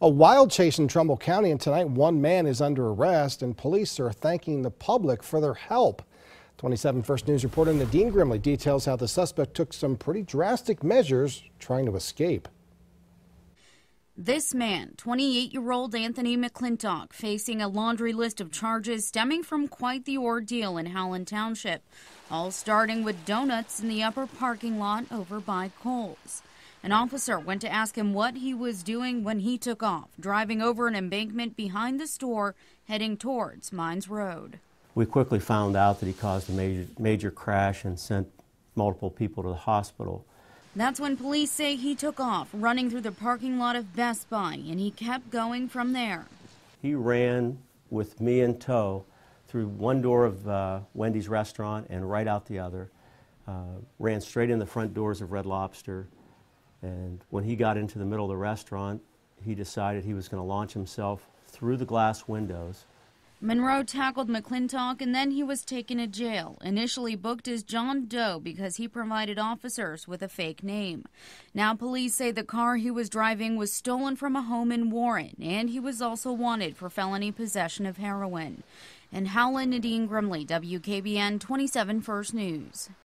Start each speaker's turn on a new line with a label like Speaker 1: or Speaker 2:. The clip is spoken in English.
Speaker 1: A wild chase in Trumbull County, and tonight one man is under arrest, and police are thanking the public for their help. 27 First News reporter Nadine Grimley details how the suspect took some pretty drastic measures trying to escape.
Speaker 2: This man, 28 year old Anthony McClintock, facing a laundry list of charges stemming from quite the ordeal in Howland Township, all starting with donuts in the upper parking lot over by Kohl's. An officer went to ask him what he was doing when he took off, driving over an embankment behind the store, heading towards Mines Road.
Speaker 3: We quickly found out that he caused a major, major crash and sent multiple people to the hospital.
Speaker 2: That's when police say he took off, running through the parking lot of Best Buy, and he kept going from there.
Speaker 3: He ran with me in tow through one door of uh, Wendy's restaurant and right out the other. Uh, ran straight in the front doors of Red Lobster, and when he got into the middle of the restaurant, he decided he was going to launch himself through the glass windows.
Speaker 2: Monroe tackled McClintock and then he was taken to jail, initially booked as John Doe because he provided officers with a fake name. Now police say the car he was driving was stolen from a home in Warren and he was also wanted for felony possession of heroin. And Howland Nadine Grimley, WKBN 27 First News.